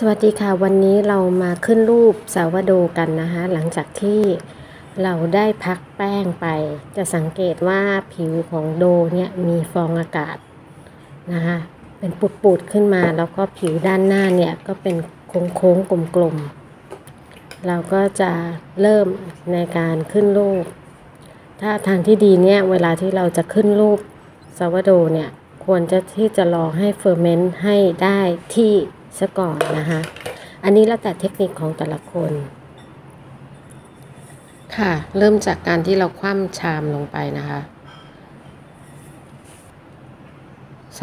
สวัสดีค่ะวันนี้เรามาขึ้นรูปสาวโดกันนะคะหลังจากที่เราได้พักแป้งไป จะสังเกตว่าผิวของโดเนี่ยมีฟองอากาศนะคะเป็นปุดๆขึ้นมาแล้วก็ผิวด้านหน้าเนี่ยก็เป็นโค้งๆกลมๆเราก็จะเริ่มในการขึ้นรูป ถ้าทางที่ดีเนี่ยเวลาที่เราจะขึ้นรูปสาวโดเนี่ยควรจะที่จะรอให้เฟอร์เมนต์ให้ได้ที่ ซะก่อนนะคะ อันนี้แล้วแต่เทคนิคของแต่ละคน ค่ะ เริ่มจากการที่เราคว่ำชามลงไปนะคะ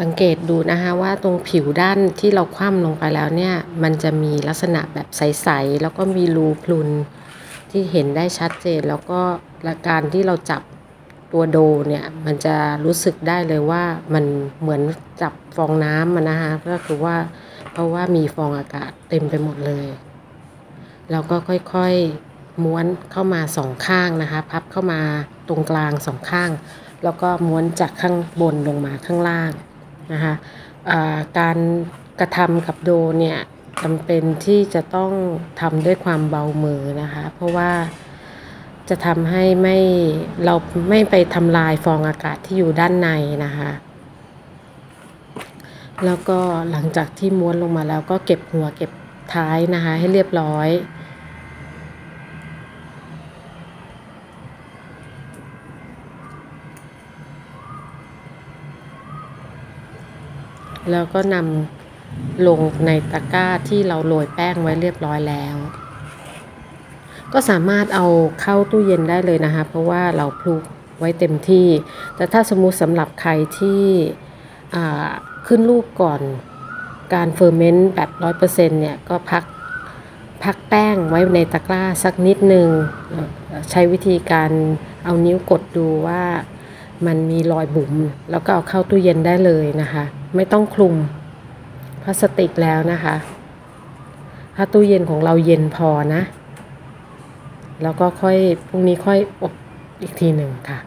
สังเกตดูนะคะว่าตรงผิวด้านที่เราคว่ำลงไปแล้วเนี่ย มันจะมีลักษณะแบบใส ๆ แล้วก็มีรูพรุนที่เห็นได้ชัดเจน แล้วก็การที่เราจับตัวโดเนี่ยมันจะรู้สึกได้เลยว่ามันเหมือนจับฟองน้ำมันนะคะก็คือว่า เพราะว่ามีฟองอากาศเต็มไปหมดเลยเราก็ค่อยๆม้วนเข้ามาสองข้างนะคะ พับเข้ามาตรงกลางสองข้าง แล้วก็ม้วนจากข้างบนลงมาข้างล่างนะคะการกระทำกับโดเนี่ยจำเป็นที่จะต้องทำด้วยความเบามือนะคะ เพราะว่าจะทำให้ไม่เราไม่ไปทำลายฟองอากาศที่อยู่ด้านในนะคะ แล้วก็หลังจากที่ม้วนลงมาแล้วก็เก็บหัวเก็บท้ายนะคะให้เรียบร้อย แล้วก็นำลงในตะกร้าที่เราโรยแป้งไว้เรียบร้อยแล้ว ก็สามารถเอาเข้าตู้เย็นได้เลยนะคะ เพราะว่าเราพลุกไว้เต็มที่ แต่ถ้าสมมุติสำหรับใครที่ ขึ้นรูปก่อน การเฟอร์เมนต์แบบร้อยเปอร์เซ็นต์เนี่ยก็พักพักแป้งไว้ในตะกร้าสักนิดนึง ใช้วิธีการเอานิ้วกดดูว่ามันมีรอยบุ๋มแล้วก็เอาเข้าตู้เย็นได้เลยนะคะ ไม่ต้องคลุมพลาสติกแล้วนะคะ ถ้าตู้เย็นของเราเย็นพอนะ แล้วก็ค่อยพรุ่งนี้ค่อยอบอีกทีหนึ่งค่ะ